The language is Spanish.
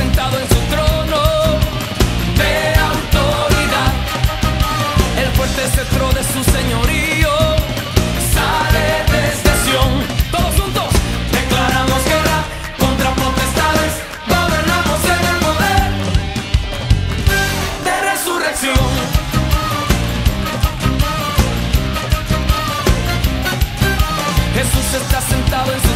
sentado en su trono de autoridad. El fuerte cetro de su señorío sale desde Sion. Todos juntos declaramos guerra contra potestades, gobernamos en el poder de resurrección. Jesús está sentado en su